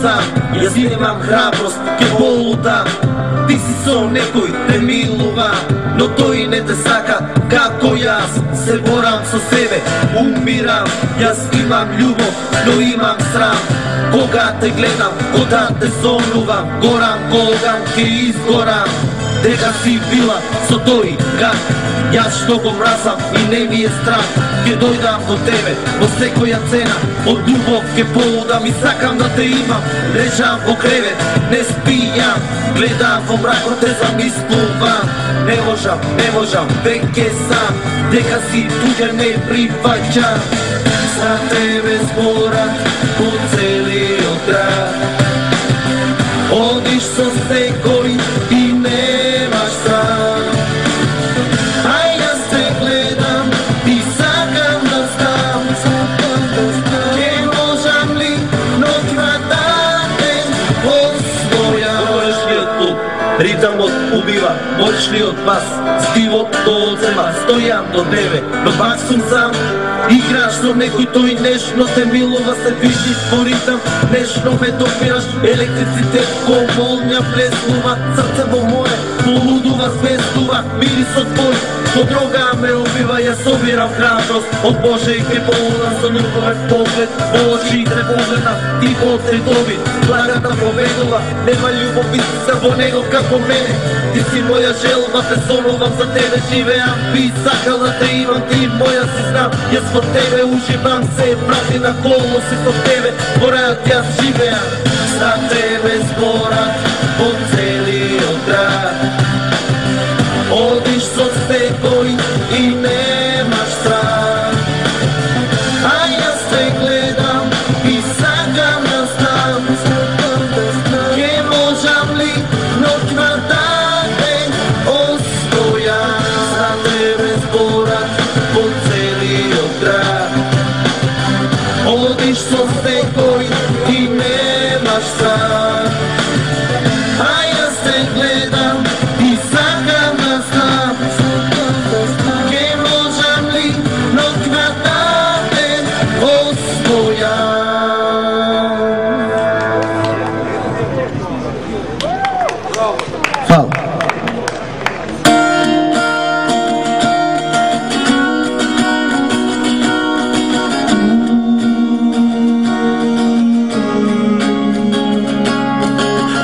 Јас немам храброст, ке полудам Ти си со некој, те милува Но тој не те сака, како јас Се борам со себе, умирам Јас имам љубов, но имам срам. Кога те гледам, кога те сонувам Горам, кога ке изгорам. Дека си била со тој гад Јас што го мразам и не ми е страх Ке дојдам до тебе во секоја цена. Од љубов ке полудам и сакам да те имам Лежам во кревет, не спијам Гледам во мракот те замислувам Не можам, не можам, веќе сам Дека си туѓа не прифаќам За тебе зборам по целиот град. Можеш ли од вас Стивот то одзема, стојам до тебе, но пак сум сам. Играш со некој тој нешно се милува се вижи по Нешно ме допираш, електрицитет ко молња плеснува Срце во моje полудува, свестува, мирисот твој Со друга ме убива, ја собирам храброст. Од Боже и ке со љубовен поглед. Во очите погледа, ти во доби Благата победува, нема љубов истина во него како мене. Ти си моја желба, те сонувам за тебе. Живеам Би сакал да те имам, ти моја си знам. Јас во тебе уживам, се прати на колоси со тебе. Во јас живеам, за тебе зборат по тебе. Фала.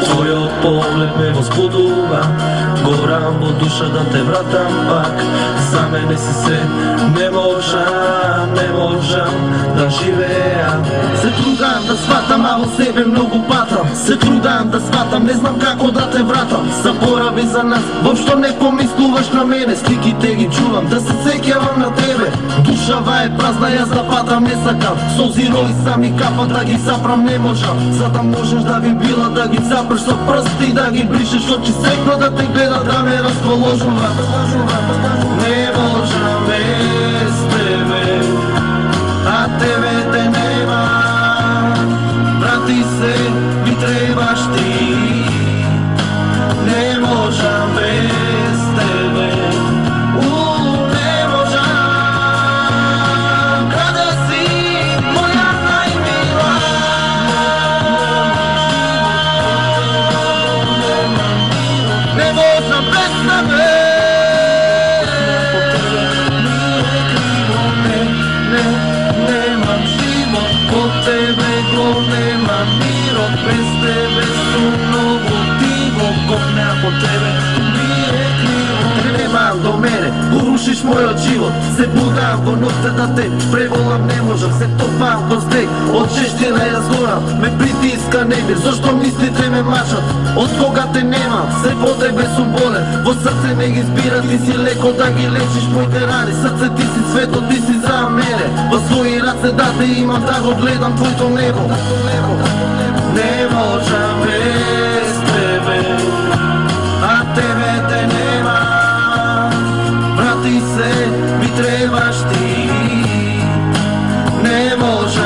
Твојот поглед ме возбудува Горам во душа да те вратам пак За мене си се Не можам, не можам да живеам Се трудам да сватам, а во себе многу патам Се трудам да сватам, не знам како да те вратам. Заборави за нас, вопшто не помислуваш на мене. Стиките ги чувам, да се сеќавам на тебе. Душава е празна, јас да патам не сакам. Солзи роли сами капат, да ги запрам не можам. За да можеш да би била, да ги запреш со прсти Да ги бришеш очи. Секно да те гледа, да ме расположува Не можам без тебе а тебе те не по тебе. Ми е до мене, урушиш мојот живот. Се будам во ноќта да те преволам Не можам, се топам до стек Од чештина ја згорам, ме притиска немир зашто мислите ме мачат, од кога те немам Се по тебе сум болен, во срце не ги збира Ти си леко да ги лечиш моите рани Срце ти си светот, ти си за мене. Во своји раце да те имам, да го гледам твоето небо. Не можам без srce mi trebaš ti. Ne može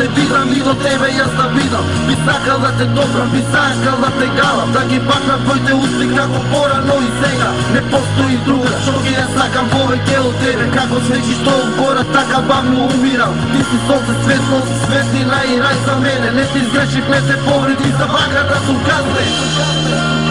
те видам и до тебе јас да видам Би сакала да те добрам, би сакал да те галам. Да ги бакнам твоите успех како порано и сега. Не постои друга, што ги ја сакам повеќе од тебе? Како свечи што гора, така бавно умирам. Ти си сонце, светлост, светлина и рај за мене. Не ти изгрешив, не те повреди, за вака да сум казлен